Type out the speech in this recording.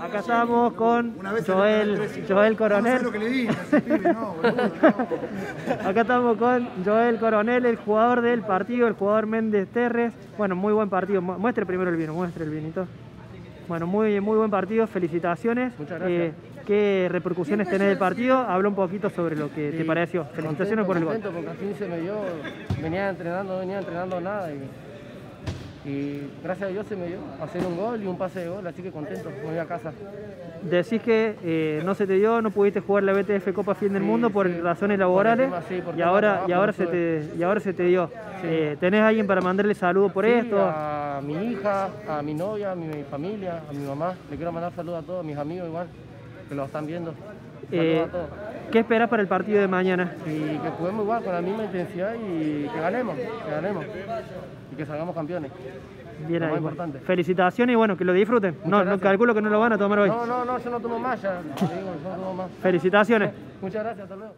Acá estamos con Joel, Joel Coronel. Acá estamos con Joel Coronel, el jugador del partido, el jugador Méndez Terres. Bueno, muy buen partido. Mu- Muestre primero el vino, muestre el vinito. Bueno, muy, muy buen partido, felicitaciones. Muchas gracias. Eh, ¿Qué repercusiones tenés del partido? Habla un poquito sobre lo que te pareció. Felicitaciones por el gol. Contento porque al fin se me dio, venía entrenando, no venía entrenando nada y, y gracias a Dios se me dio hacer un gol y un pase de gol, así que contento, me voy a casa. Decís que eh, no se te dio, no pudiste jugar la BTF Copa Fin del Sí, Mundo por sí. razones laborales el tema, sí, por y ahora, trabajo y, ahora no se te, y ahora se te dio. Eh, ¿Tenés alguien para mandarle saludos por esto? A mi hija, a mi novia, a mi familia, a mi mamá, le quiero mandar saludos a todos, mis amigos igual, que lo están viendo. Saludos Eh, a todos. ¿Qué esperás para el partido de mañana? Y que juguemos igual con la misma intensidad y que ganemos, que ganemos y que salgamos campeones. Bien ahí, importante. Felicitaciones y bueno, que lo disfruten. No, no gracias. calculo que no lo van a tomar hoy. No, no, no, yo no tomo más ya, te digo, yo no tomo más. Felicitaciones. Muchas gracias, hasta luego.